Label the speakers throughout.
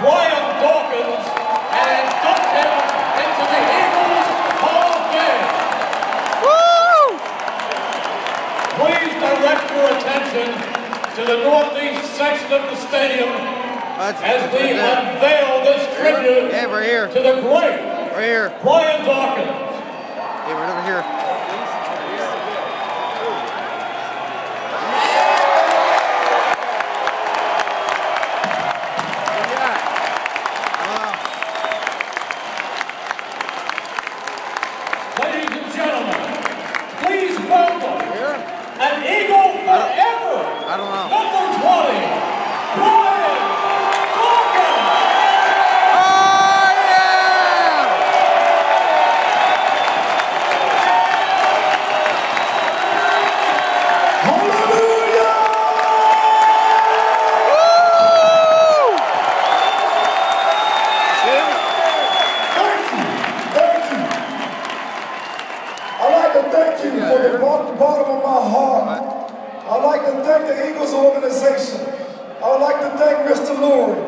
Speaker 1: Brian Dawkins, and induct him into the Eagles Hall of Fame. Please direct your attention to the northeast section of the stadium as we unveil this tribute
Speaker 2: Yeah, right here.
Speaker 1: to the great
Speaker 2: Right here.
Speaker 1: Brian Dawkins.
Speaker 2: Yeah, right over here.
Speaker 3: Thank the Eagles organization. I would like to thank Mr. Lurie.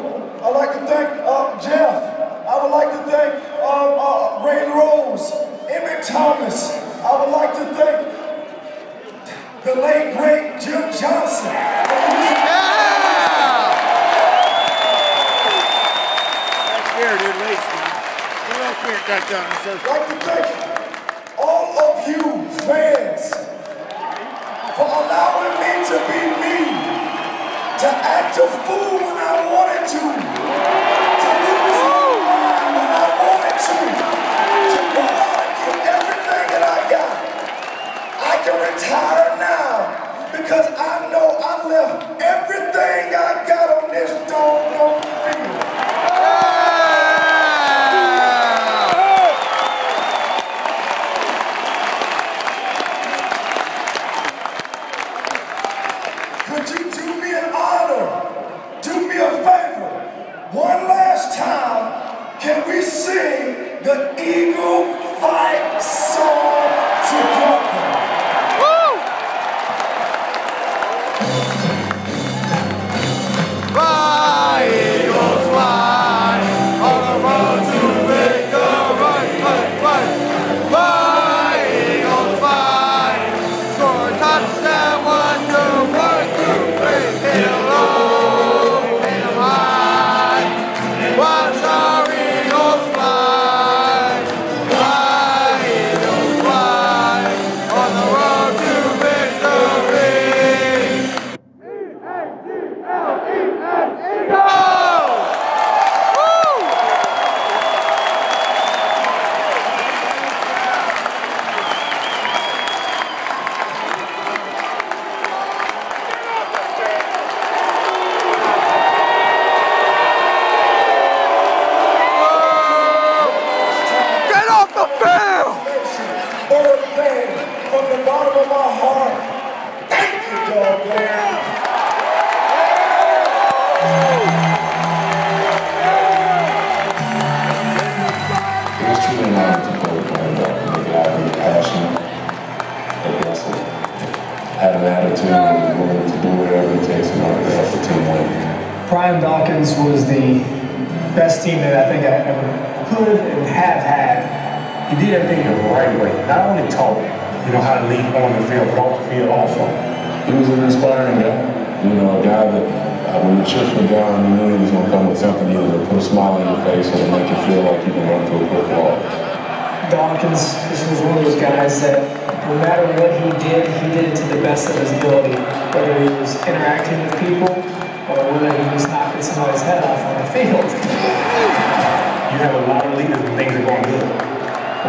Speaker 3: I'd like to thank uh, Jeff. I would like to thank uh, uh, Ray Rhodes, Emmitt Thomas. I would like to thank the late great Jim Johnson.
Speaker 2: Here, dude, wait. You don't care cut down. It
Speaker 3: I'd like to thank all of you fans for allowing me to be me, to act a fool when I wanted to, to lose my mind when I wanted to, to go out and give everything that I got. I can retire now because I know I left from my heart. Thank you, Dog Man. Too many to go playing up. They gotta be passionate. They gotta an attitude and willing to do whatever it takes in order the team win.
Speaker 4: Brian Dawkins was the best teammate I think I ever could and have had.
Speaker 5: He did everything the right way, not only taught, you know, how to lead on the field, but off the field also.
Speaker 6: He was an inspiring guy. You know, a guy that uh, when the chips were down, you knew he was going to come with something either to put a smile on your face or to make you feel like you can run through a brick wall.
Speaker 4: Dawkins this was one of those guys that no matter what he did, he did it to the best of his ability. Whether he was interacting with people or whether he was knocking somebody's head off on the field.
Speaker 5: You have a lot of leaders when things are going good. But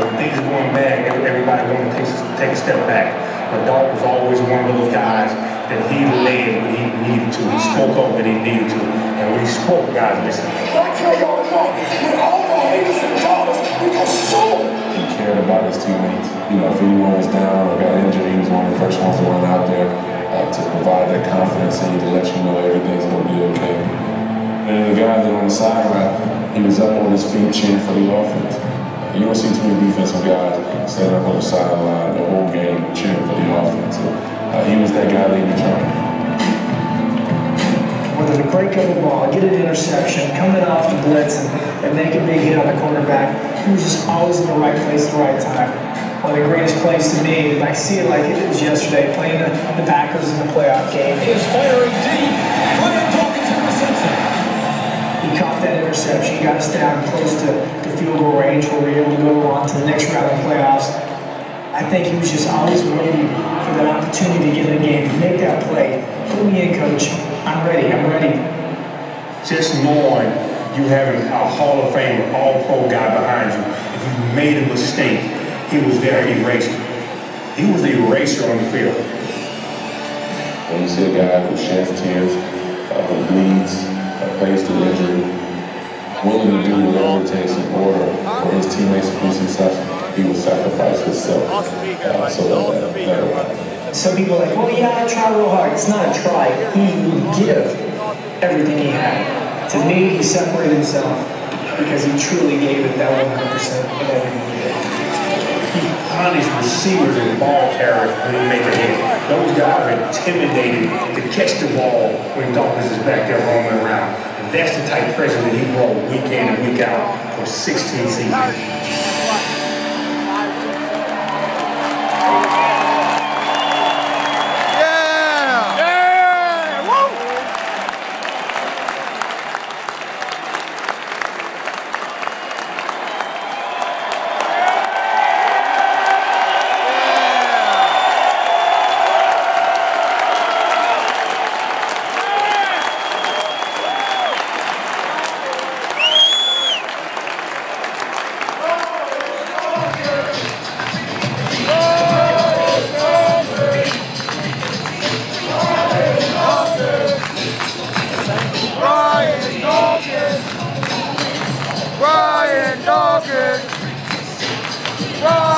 Speaker 5: when things are going bad, everybody wants to take, take a step back. But Dawk was always one of those guys that he led when he needed to. He spoke up when he needed to. And when he spoke, guys listened.
Speaker 3: I tell y'all tonight, with all the haters and dollars, we go show
Speaker 6: He cared about his teammates. You know, if anyone was down or got injured, he was one of the first ones to run out there uh, to provide that confidence in you to let you know everything's going to be okay. And the guy that on the side route, he was up on his feet cheering for the offense. You don't see too many defensive guys standing up on the sideline the whole game cheering for the offense. Uh, he was that guy leading the charge.
Speaker 4: Whether to break up a ball, get an interception, coming off the blitz and, and make a big hit on the cornerback, he was just always in the right place at the right time. One of the greatest plays to me, and I see it like it was yesterday, playing the, the Packers in the playoff game.
Speaker 1: He is firing deep. Interception,
Speaker 4: got us down close to the field goal range where we were able to go on to the next round of playoffs. I think he was just always waiting for that opportunity to get in the game, to make that play. Put me in, coach. I'm ready. I'm ready.
Speaker 5: Just knowing you having a Hall of Fame, all pro guy behind you, if you made a mistake, he was there to erase it. He was the eraser on the field.
Speaker 6: When you see a guy who sheds tears, uh, who bleeds, uh, plays through injury, willing to do whatever it takes in order for his teammates to be successful, he would sacrifice himself uh, so that that, that
Speaker 4: Some people are like, well, yeah, I try real hard. It's not a try. He would give everything he had. To me, he separated himself because he truly gave it that 100% of everything he did.
Speaker 5: He punished receivers and ball carriers when he made a hit. Those guys are intimidated to catch the ball when Dawkins is back there roaming around. That's the type of pressure that he brought week in and week out for 16 seasons.
Speaker 2: Doggy. Whoa.